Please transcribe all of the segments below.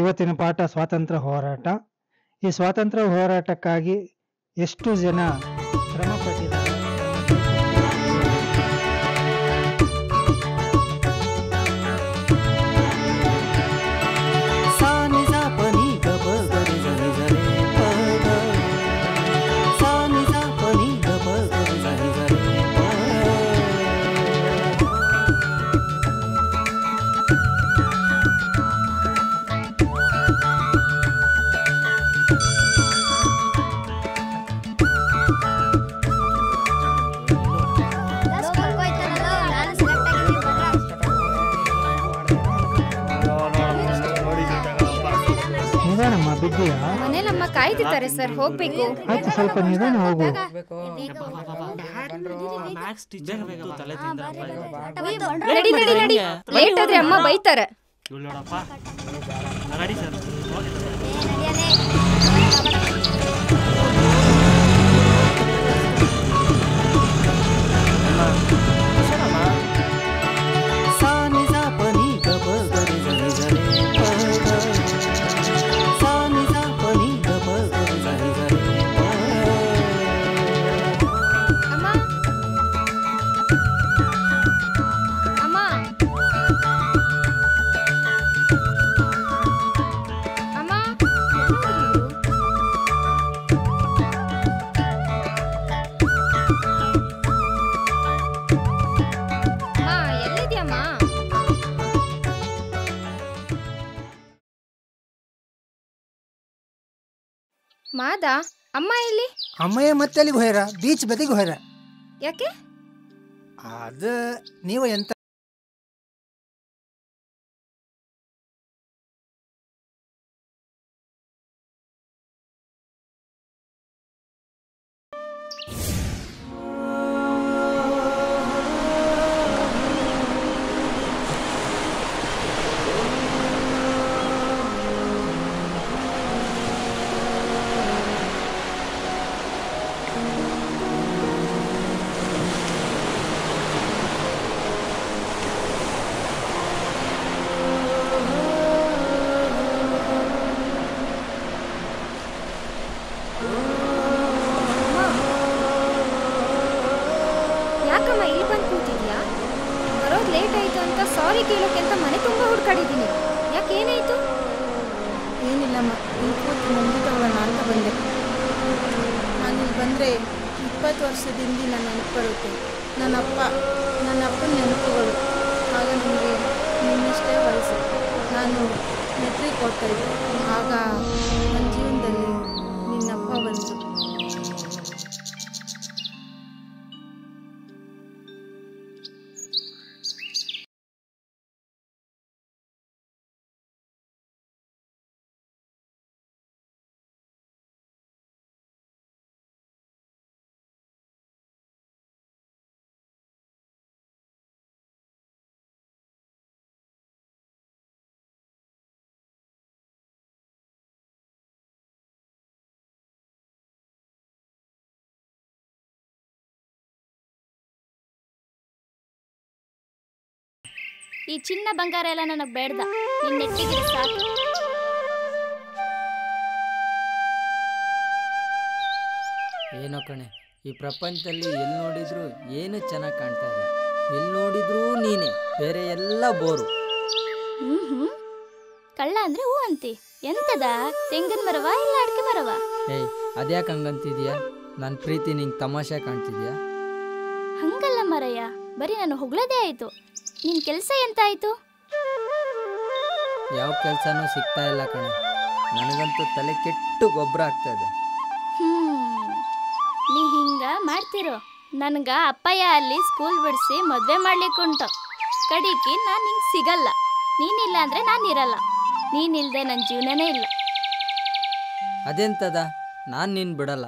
ಇವತ್ತಿನ ಪಾಠ ಸ್ವಾತಂತ್ರ್ಯ ಹೋರಾಟ. ಈ ಸ್ವಾತಂತ್ರ್ಯ ಹೋರಾಟಕ್ಕಾಗಿ ಎಷ್ಟು ಜನ ಶ್ರಮ ಬಿದ್ದೀಯಾ ಮನೇಲಮ್ಮ ಕಾಯ್ತಿದ್ದಾರೆ ಸರ್ ಹೋಗ್ಬೇಕು. ಆಯ್ತು ಸ್ವಲ್ಪ ನಿಧಾನ ಹೋಗು. ಟೀಚರ್ ತಲೆ ನಡಿ ನಡಿ ನಡಿ. ಲೇಟ್ ಆದ್ರೆ ಅಮ್ಮ ಬೈತಾರೆ. ನೋಡಪ್ಪ. Ready sir. ಮಾದ? ಅಮ್ಮ ಎಲ್ಲಿ? ಅಮ್ಮಯ್ಯ ಮತ್ತೆ ಅಲ್ಲಿಗೆ ಹೋಯ್ರ ಬೀಚ್ ಬದಿಗೆ ಹೋಯ್ರ ಯಾಕೆ? ಅದು ನೀವು ಎಂತ ನನ್ನ ಅಪ್ಪ ನನ್ನ ಅಪ್ಪನ ನೆನಪುಗಳು. ಆಗ ನನಗೆ ನಿನ್ನಷ್ಟೇ ವಯಸ್ಸು. ನಾನು ಮೆಟ್ರಿಕ್ ಓದ್ತಾ ಇದ್ದೆ. ಆಗ ನನ್ನ ಜೀವನದಲ್ಲಿ ಈ ಚಿನ್ನ ಬಂಗಾರ ಎಲ್ಲ ನನಗೆ ಬೇಡ್ದ. ನಿನ್ನ ನೆಟ್ಟಿಗಿರು ಸಾಕು. ಏನೋ ಕಣೆ ಈ ಪ್ರಪಂಚದಲ್ಲಿ ಎಲ್ಲಿ ನೋಡಿದ್ರು ಏನು ಚೆನ್ನಾಗಿ ಕಾಣ್ತಾ ಇಲ್ಲ. ಎಲ್ಲಿ ನೋಡಿದ್ರು ನೀನೆ ಬೇರೆ ಎಲ್ಲ ಬೋರು. ಹ್ಮ್ ಹ್ಮ್. ಕಳ್ಳ ಅಂದ್ರೆ ಹೂ ಅಂತಿ. ಎಂತದ? ತೆಂಗಿನ ಮರವ ಇಲ್ಲ ಅಡಿಕೆ ಮರವ? ಏಯ್ ಅದ್ಯಾಕೆ ಹಂಗಂತಿದ್ಯಾ? ನನ್ನ ಪ್ರೀತಿ ನಿಂಗೆ ತಮಾಷೆ ಕಾಣ್ತಿದ್ಯಾ? ಹಂಗಲ್ಲ ಮರಯ್ಯ ಬರೀ ನಾನು ಹೊಗಳದೇ ಆಯ್ತು. ನಿನ್ ಕೆಲಸ ಎಂತ ಆಯ್ತು ಯಾವ ಕೆಲಸನೂ ಸಿಗ್ತಾ ಇಲ್ಲ ಕಣೆ. ನನಗಂತೂ ತಲೆ ಕೆಟ್ಟು ಗೊಬ್ಬರ ಆಗ್ತಾ ಇದೆ. ನೀ ಹಿಂಗ ಮಾಡ್ತಿರೋ. ನನ್ಗ ಅಪ್ಪಯ್ಯ ಅಲ್ಲಿ ಸ್ಕೂಲ್ ಬಿಡಿಸಿ ಮದ್ವೆ ಮಾಡ್ಲಿಕ್ಕೆ ಉಂಟು ಕಡಿಕಿ ನಾನು ನಿಂಗೆ ಸಿಗಲ್ಲ. ನೀನಿಲ್ಲ ಅಂದ್ರೆ ನಾನಿರಲ್ಲ ಇರಲ್ಲ. ನೀನಿಲ್ದೆ ನನ್ನ ಜೀವನನೇ ಇಲ್ಲ. ಅದೆಂತದ? ನಾನು ನಿನ್ನ ಬಿಡಲ್ಲ.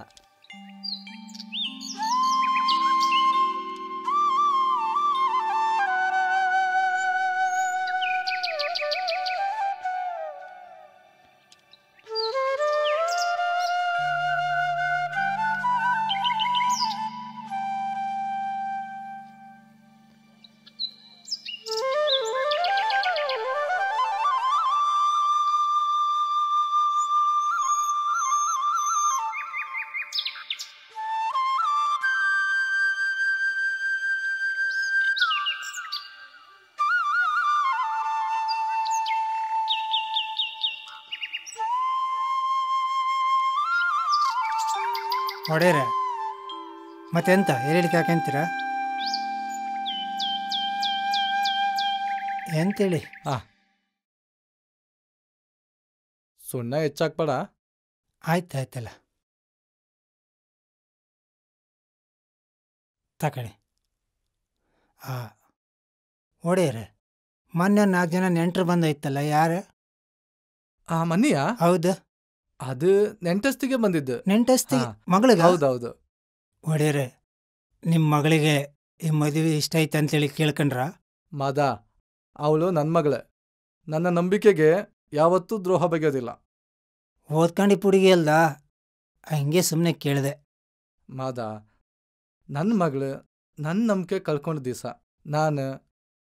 ಒಡೆಯರ ಮತ್ತೆಂತ? ಹೇಳಿಕೆ ಹಾಕಂತೀರ ಎಂತೇಳಿ? ಸುಣ್ಣ ಹೆಚ್ಚಾಕ್ಬೇಡ. ಆಯ್ತು ಆಯ್ತಲ್ಲ. ತಕಳಿ ಆ ಒಡೆಯರ ಮೊನ್ನೆ ನಾಲ್ಕು ಜನ ನೆಂಟರು ಬಂದೈತಲ್ಲ ಯಾರು? ಆ ಮನೆಯ ಹೌದು. ಅದು ನೆಂಟಸ್ತಿಗೆ ಬಂದಿದ್ದು. ನೆಂಟಸ್ತಿ. ಮಗಳಿಗೆ? ಹೌದೌದು. ಒಡೆಯರೆ ನಿಮ್ಮ ಮಗಳಿಗೆ ಈ ಮದುವೆ ಇಷ್ಟ ಐತೆ ಅಂತೇಳಿ ಕೇಳ್ಕಂಡ್ರ? ಮಾದ ಅವಳು ನನ್ನ ಮಗಳೇ. ನನ್ನ ನಂಬಿಕೆಗೆ ಯಾವತ್ತೂ ದ್ರೋಹ ಬಗೆಯೋದಿಲ್ಲ. ಓದ್ಕಂಡಿ ಪುಡಿಗೆ ಅಲ್ದ? ಹಂಗೆ ಸುಮ್ಮನೆ ಕೇಳಿದೆ. ಮಾದ ನನ್ನ ಮಗಳು ನನ್ನ ನಂಬಿಕೆ ಕಳ್ಕೊಂಡ ದಿವಸ. ನಾನು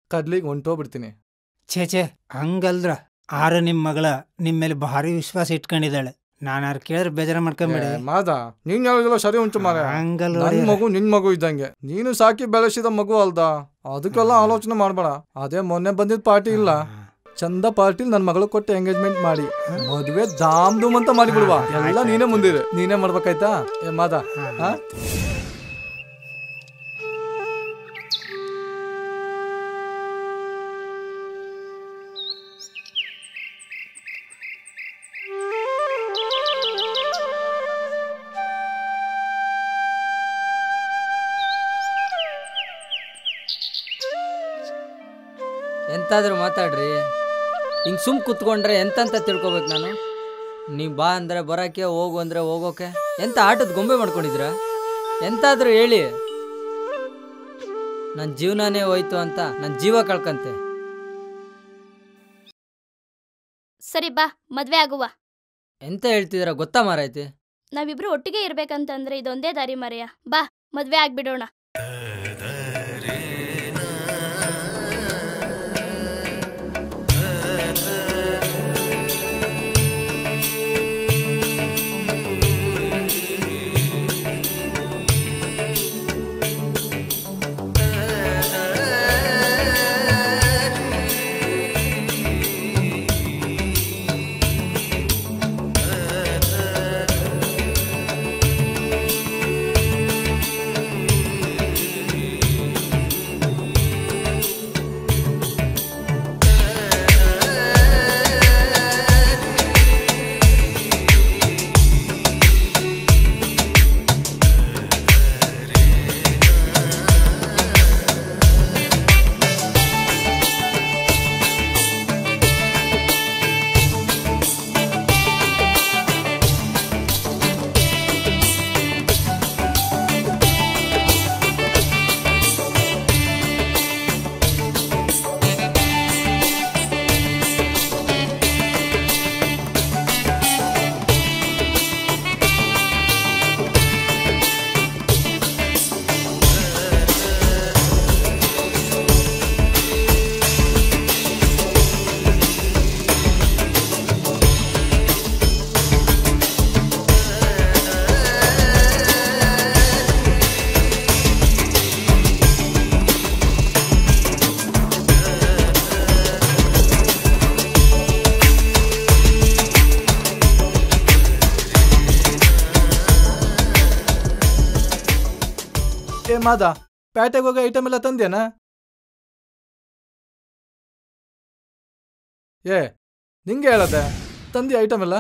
ಕಡ್ಲಿಗೆ ಹೊಂಟೋಗ್ಬಿಡ್ತೀನಿ ಛೇ ಛೇ ಹಂಗಲ್ದ್ರ. ಆರು ನಿಮ್ಮ ಮಗಳ ನಿಮ್ಮ ಮೇಲೆ ಭಾರಿ ವಿಶ್ವಾಸ ಇಟ್ಕೊಂಡಿದ್ದಾಳೆ. ನಾನು ಯಾರು ಕೇಳಿದ್ರೆ ಬೇಜಾರ ಮಾಡ್ಕೊಂಬೇಡಿ. ಮಾದ ನೀನ್ ಯಾವ್ದಿಲ್ಲ ಸರಿ ಉಂಟು ಮಗ ಹಂಗಲ್ಲ ನನ್. ಮಗು ನಿನ್ ಮಗು ಇದ್ದಂಗೆ. ನೀನು ಸಾಕಿ ಬೆಳೆಸಿದ ಮಗು ಅಲ್ದ? ಅದಕ್ಕೆಲ್ಲ ಆಲೋಚನೆ ಮಾಡ್ಬೇಡ. ಅದೇ ಮೊನ್ನೆ ಬಂದಿದ್ ಪಾರ್ಟಿ ಇಲ್ಲ. ಚಂದ ಪಾರ್ಟಿ ನನ್ ಮಗಳು ಕೊಟ್ಟು ಎಂಗೇಜ್ಮೆಂಟ್ ಮಾಡಿ. ಮದುವೆ ದಾಮ್ ಧೂಮ್ ಅಂತ ಮಾಡಿ ಬಿಡುವ ಎಲ್ಲ ನೀನೇ ಮುಂದಿರು. ನೀನೇ ಮಾಡ್ಬೇಕಾಯ್ತಾ? ಏ ಮಾದ ಎಂತಾದ್ರೂ ಮಾತಾಡ್ರಿ. ಹಿಂಗೆ ಸುಮ್ ಕುತ್ಕೊಂಡ್ರೆ ಎಂತಂತ ತಿಳ್ಕೊಬೇಕು ನಾನು? ನೀವು ಬಾ ಅಂದ್ರೆ ಬರೋಕ್ಕೆ ಹೋಗು ಅಂದ್ರೆ ಹೋಗೋಕೆ. ಎಂತ ಆಟದ ಗೊಂಬೆ ಮಾಡ್ಕೊಂಡಿದ್ರ ಎಂತಾದ್ರೂ ಹೇಳಿ. ನನ್ನ ಜೀವನನೇ ಹೋಯ್ತು ಅಂತ ನನ್ನ ಜೀವ ಕಳ್ಕಂತೆ. ಸರಿ ಬಾ ಮದ್ವೆ ಆಗುವ. ಎಂತ ಹೇಳ್ತಿದ್ರ ಗೊತ್ತಾ ಮಾರೈತಿ ನಾವಿಬ್ರು ಒಟ್ಟಿಗೆ ಇರ್ಬೇಕಂತಂದ್ರೆ ಇದೊಂದೇ ದಾರಿ ಮರೆಯ. ಬಾ ಮದ್ವೆ ಆಗ್ಬಿಡೋಣ. ಮಾದ? ಪ್ಯಾಟೆಗೆ ಹೋಗಿ ಐಟಮ್ ಎಲ್ಲ ತಂದ್ಯಾನ? ಏ ನಿಂಗೆ ಹೇಳದೆ? ತಂದಿ ಐಟಮ್ ಎಲ್ಲ?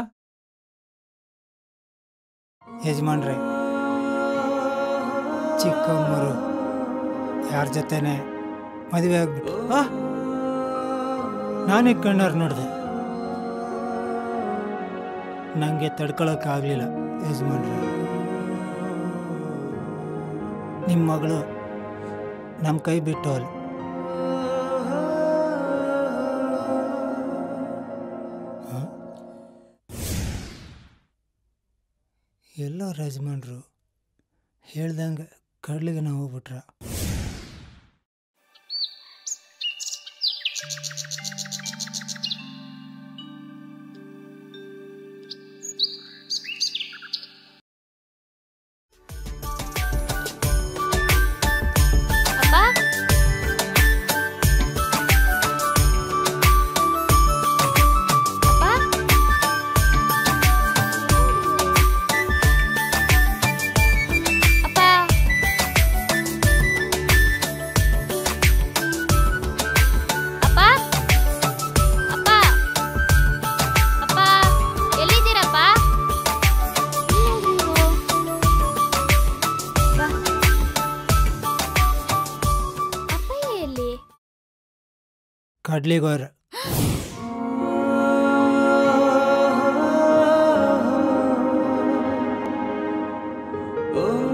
ಯಜಮಾನ್ರೆ ಚಿಕ್ಕಮ್ಮರು ಯಾರ ಜೊತೆನೆ ಮದುವೆ ಆಗ್ಬಿಟ್ಟು? ನಾನೇ ಕಣ್ಣಾರು ನೋಡಿದೆ. ನನಗೆ ತಡ್ಕೊಳಕ್ಕಾಗಲಿಲ್ಲ ಯಜಮಾನ್ರೆ. ನಿಮ್ಮ ಮಗಳು ನಮ್ಮ ಕೈ ಬಿಟ್ಟು ಅಲ್ಲಿ. ಎಲ್ಲೋ ಯಜಮಾನ್ರು ಹೇಳ್ದಂಗೆ ಕಡ್ಲಿಗೆ ನಾವು ಹೋಗ್ಬಿಟ್ರ. ಕಡ್ಲಿಗೋರ ಅಪ್ಪಯ್ಯ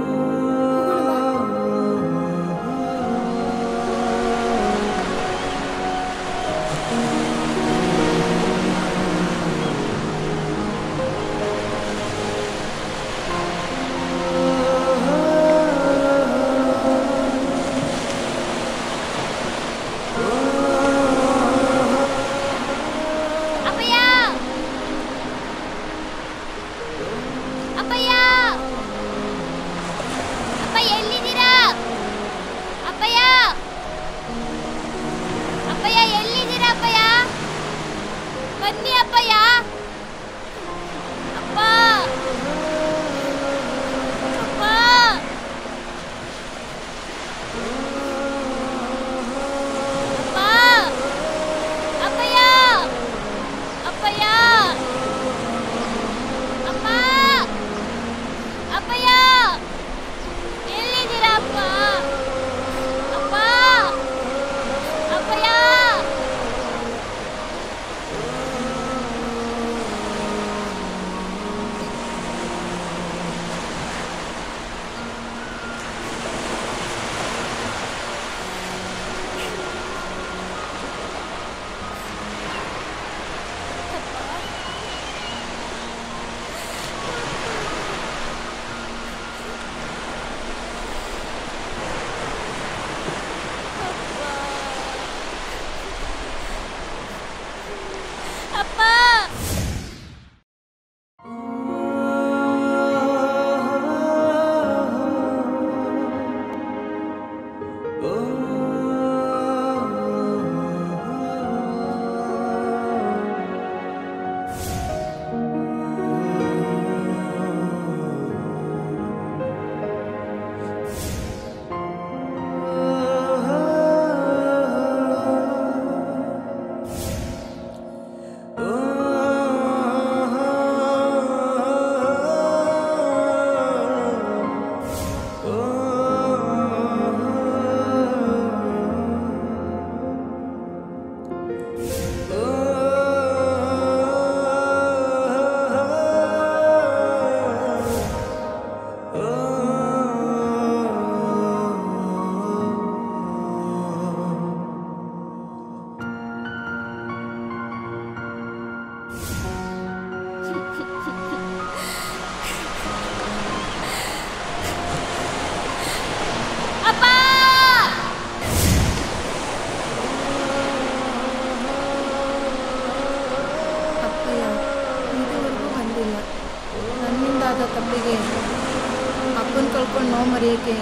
ಅಪ್ಪನ ಕಳ್ಕೊಂಡು ನೋವು ಮರೆಯೋಕ್ಕೆ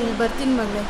ಇಲ್ಲಿ ಬರ್ತೀನಿ ಮಗಳೇ.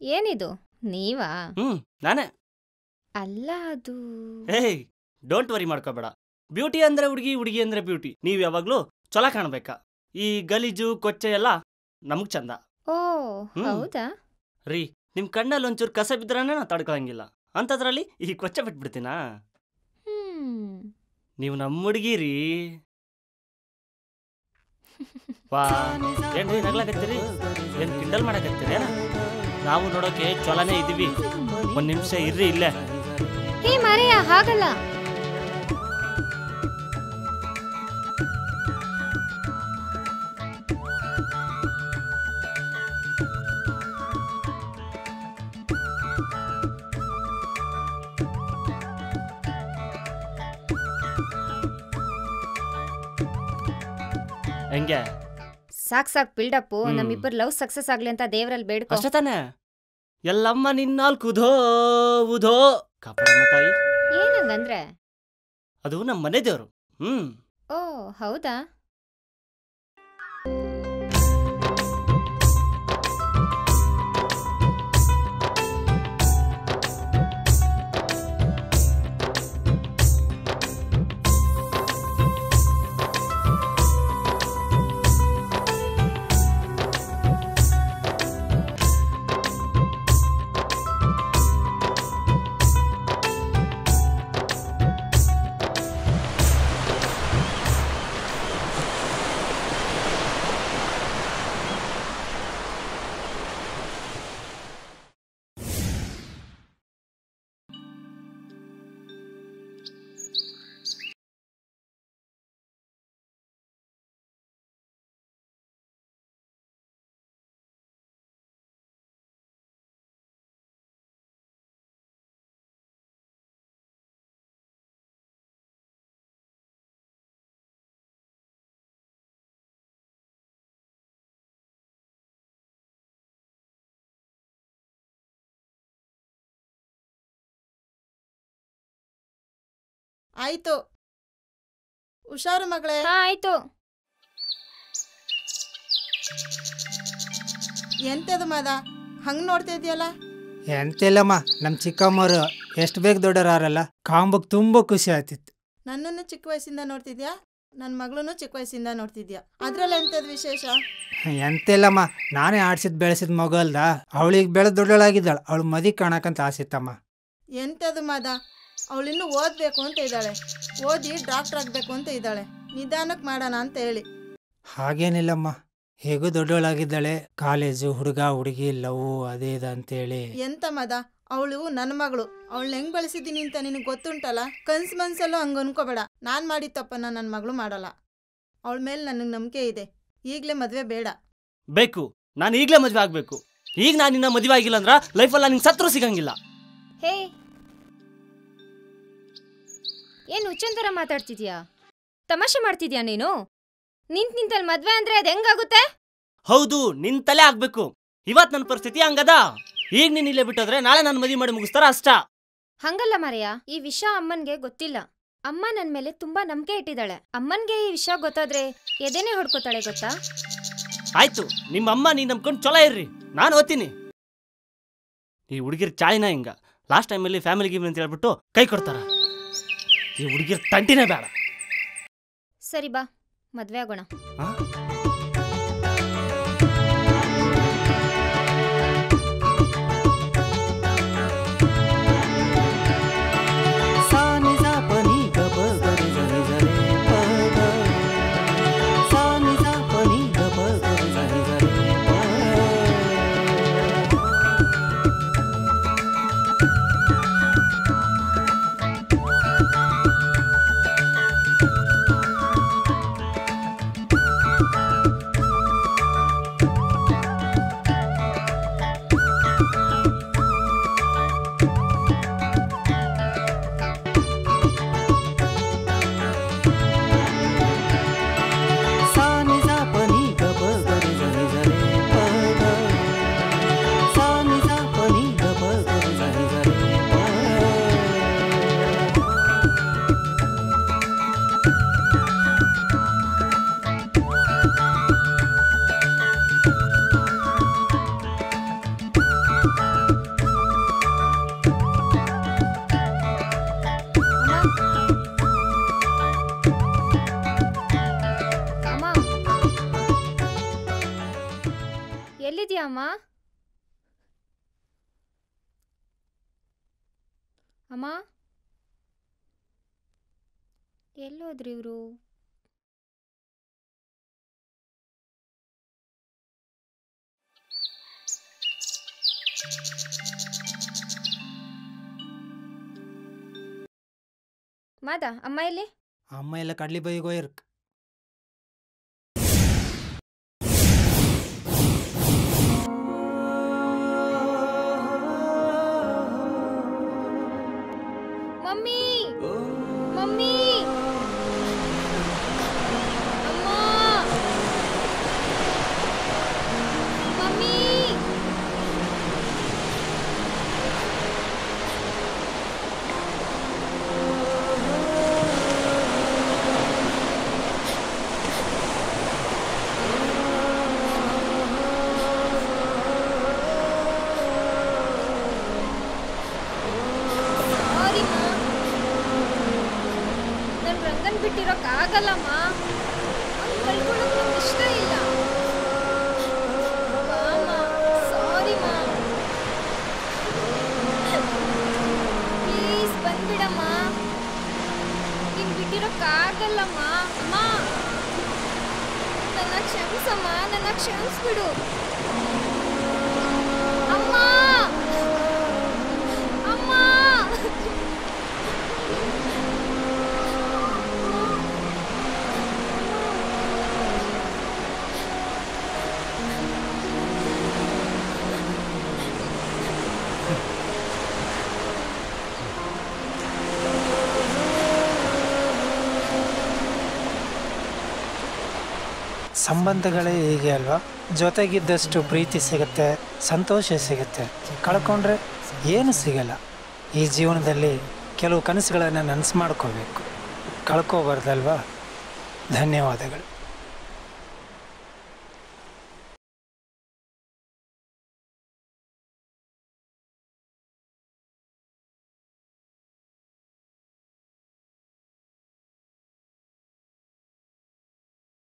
ಏನಿದು? ನೀವಾ? ಹ್ಮ್ ನಾನೇ. ಅಲ್ಲ ಅದು. ಏಯ್ ಡೋಂಟ್ ವರಿ ಮಾಡ್ಕೋಬೇಡ. ಬ್ಯೂಟಿ ಅಂದ್ರೆ ಹುಡುಗಿ ಹುಡುಗಿ ಅಂದ್ರೆ ಬ್ಯೂಟಿ ನೀವ್ ಯಾವಾಗ್ಲೂ ಚೊಲ ಕಾಣ್ಬೇಕಾ? ಈ ಗಲೀಜು ಕೊಚ್ಚೆ ಎಲ್ಲ ನಮಗ್ ಚಂದ. ಓ ಹ್ಮ್. ಹೌದಾ? ರೀ ನಿಮ್ ಕಣ್ಣಲ್ಲಿ ಒಂಚೂರು ಕಸ ಬಿದ್ರನೇ ನಾ ತಡ್ಕೊಳಂಗಿಲ್ಲ. ಅಂತದ್ರಲ್ಲಿ ಈ ಕೊಚ್ಚೆ ಬಿಟ್ಬಿಡ್ತೀನಾ? ಹ್ಮ್. ನೀವು ನಮ್ಮ ಹುಡುಗಿ ರೀ. ವಾ ಏನ್ರಿ ನಗ್ಲಾಕತ್ತೀರಿ? ಏನ್ ಕಿಂಡಲ್ ಮಾಡಕತ್ತೀರಿ ಏನ? ನಾವು ನೋಡೋಕೆ ಚೊಲನೆ ಇದೀವಿ ಒಂದ್ ನಿಮಿಷ ಇರ್ರಿ ಇಲ್ಲೇ. ಹೇ ಮಾರಯ್ಯ ಹಾಗಲ್ಲ. ಹೆಂಗೆ? ಸಾಕ್ ಸಾಕ್ ಬಿಲ್ಡಪ್. ನಮ್ಮಿಬ್ಬರು ಲವ್ ಸಕ್ಸಸ್ ಆಗ್ಲಿ ಅಂತ ದೇವರಲ್ಲಿ ಬೇಡ್ಕೊ. ಅಷ್ಟೇ ತಾನೆ. ಎಲ್ಲಮ್ಮ ನಿನ್ನಾಲ್ಕುಧೋ ಉದೋ. ಕಾಪಾಡಮ್ಮ ತಾಯಿ. ಏನಂಗಂದ್ರೆ? ಅದು ನಮ್ಮ ಮನೆ ದೇವ್ರು. ಹ್ಮ್. ಓ ಹೌದಾ? ಆಯ್ತು. ಹುಷಾರು ಮಗಳೇ. ಆಯ್ತು. ಎಂತದು ಮಾದ? ಹಂಗ್ ನೋಡ್ತಾ ಇದೆಯಲ್ಲ ಎಂತಿಲ್ಲಮ್ಮ ನಮ್ಮ ಚಿಕ್ಕಮ್ಮರು ಎಷ್ಟು ಬೇಗ ದೊಡ್ಡರಾರಲ್ಲ ಕಾಂಬಕ್ ತುಂಬಾ ಖುಷಿ ಆಯ್ತಿತ್ತು ನನ್ನನ್ನು ಚಿಕ್ಕ ವಯಸ್ಸಿಂದ ನೋಡ್ತಿದ್ಯಾ? ನನ್ನ ಮಗಳನ್ನು ಚಿಕ್ಕ ವಯಸ್ಸಿಂದ ನೋಡ್ತಿದ್ಯಾ? ಅದ್ರಲ್ಲಿ ಎಂತದ್ ವಿಶೇಷ? ಎಂತಿಲ್ಲಮ್ಮ ನಾನೇ ಆಡ್ಸಿದ್ ಬೆಳೆಸಿದ ಮಗಲ್ದ ಅವಳಿಗೆ ಬೆಳೆದ ದೊಡ್ಡಳಾಗಿದ್ದಾಳ ಅವಳು ಮದಿ ಕಾಣಕಂತ ಆಸಿತ್ತಮ್ಮ. ಎಂತದು ಮಾದ? ಅವಳಿನ್ನೂ ಓದ್ಬೇಕು ಅಂತ ಇದ್ದಾಳೆ. ಓದಿ ಡಾಕ್ಟರ್ ಆಗಬೇಕು ಅಂತ ಇದ್ದಾಳೆ. ನಿಧಾನಕ್ಕೆ ಮಾಡೋಣ ಅಂತ ಹೇಳಿ. ಹಾಗೇನಿಲ್ಲಮ್ಮ. ಹೇಗೂ ದೊಡ್ಡವಳಾಗಿದ್ದಾಳೆ. ಕಾಲೇಜು ಹುಡುಗ ಹುಡುಗಿ ಲವ್ ಅದೇ ಇದು ಅಂತೇಳಿ. ಎಂತ ಮದ? ಅವಳು ನನ್ನ ಮಗಳು. ಅವಳನ್ನ ಹೆಂಗ್ ಬೆಳೆಸಿದ್ದೀನಿ ಅಂತ ನಿನಗೆ ಗೊತ್ತುಂಟಲ್ಲ? ಕನ್ಸ್ ಮನ್ಸಲ್ಲೂ ಹಂಗೆ ಅನ್ಕೋಬೇಡ. ನಾನು ಮಾಡಿದ ತಪ್ಪನ್ನ ನನ್ನ ಮಗಳು ಮಾಡಲ್ಲ. ಅವಳ ಮೇಲೆ ನನಗೆ ನಂಬಿಕೆ ಇದೆ. ಈಗಲೇ ಮದುವೆ ಬೇಡ. ಬೇಕು. ನಾನು ಈಗಲೇ ಮದುವೆ ಆಗ್ಬೇಕು. ಈಗ ನಾನು ನಿನ್ನ ಮದುವೆ ಆಗಿಲ್ಲ ಅಂದ್ರ ಲೈಫಲ್ಲ ನಿಂಗೆ ಸತ್ರು ಸಿಗಂಗಿಲ್ಲ. ಹೇ ಏನ್ ಹುಚ್ಚನ್ ಥರ ಮಾತಾಡ್ತಿದ್ಯಾ? ತಮಾಷೆ ಮಾಡ್ತಿದ್ಯಾ ನೀನು? ನಿಂತ್ ನಿಂತಲ್ಲಿ ಮದ್ವೆ ಅಂದ್ರೆ ಅದ್ ಹೆಂಗಾಗುತ್ತೆ? ಹೌದು ನಿನ್ ತಲೆ ಆಗ್ಬೇಕು. ಇವತ್ ನನ್ನ ಪರಿಸ್ಥಿತಿ ಹಂಗದ? ಈಗ ನೀನ್ ಇಲ್ಲೇ ಬಿಟ್ಟೋದ್ರೆ ನಾಳೆ ನನ್ನ ಮದಿ ಮಾಡಿ ಮುಗಿಸ್ತಾರ ಅಷ್ಟ. ಹಂಗಲ್ಲ ಮಾರಯ್ಯ ಈ ವಿಷಯ ಅಮ್ಮನ್ಗೆ ಗೊತ್ತಿಲ್ಲ. ಅಮ್ಮ ನನ್ ಮೇಲೆ ತುಂಬಾ ನಂಬಿಕೆ ಇಟ್ಟಿದ್ದಾಳೆ. ಅಮ್ಮನ್ಗೆ ಈ ವಿಷಯ ಗೊತ್ತಾದ್ರೆ ಎದೆನೆ ಹೊಡ್ಕೋತಾಳೆ ಗೊತ್ತಾ? ಆಯ್ತು ನಿಮ್ಮ ಅಮ್ಮ ನೀನ್ ನಂಬ್ಕೊಂಡು ಚಲೋ ಇರ್ರಿ. ನಾನು ಓದ್ತೀನಿ. ಈ ಹುಡುಗಿರ್ ಚಾಳಿನ ಹಿಂಗ. ಲಾಸ್ಟ್ ಟೈಮಲ್ಲಿ ಫ್ಯಾಮಿಲಿ ಗೀಮ್ ಅಂತ ಹೇಳ್ಬಿಟ್ಟು ಕೈ ಕೊಡ್ತಾರ. ಈ ಹುಡುಗಿರ್ ತಂಟಿನೇ ಬೇಡ. ಸರಿ ಬಾ ಮದ್ವೆ ಆಗೋಣ. ಎಲ್ಲೋದ್ರಿ ಇವರು? ಮಾದ ಅಮ್ಮ ಎಲ್ಲಿ? ಅಮ್ಮ ಎಲ್ಲ ಕಡ್ಲಿ ಬೈಗೆ ಆಗಲ್ಲಮ್ಮ ಇಷ್ಟ ಇಲ್ಲ. ಸಾರಿ ಮಾ ಪ್ಲೀಸ್ ಬಂದ್ಬಿಡಮ್ಮ. ನಿನ್ ಬಿಟ್ಟಿರೋಕ್ ಆಗಲ್ಲಮ್ಮ ಅಮ್ಮ, ನನ್ನ ಕ್ಷಮಿಸಮ್ಮ, ನನ್ನ ಕ್ಷಮಿಸ್ಬಿಡು. ಸಂಬಂಧಗಳೇ ಹೀಗೆ ಅಲ್ವಾ? ಜೊತೆಗಿದ್ದಷ್ಟು ಪ್ರೀತಿ ಸಿಗುತ್ತೆ, ಸಂತೋಷ ಸಿಗುತ್ತೆ. ಕಳ್ಕೊಂಡ್ರೆ ಏನು ಸಿಗಲ್ಲ. ಈ ಜೀವನದಲ್ಲಿ ಕೆಲವು ಕನಸುಗಳನ್ನು ನನಸು ಮಾಡ್ಕೋಬೇಕು. ಕಳ್ಕೋಬಾರ್ದಲ್ವಾ? ಧನ್ಯವಾದಗಳು.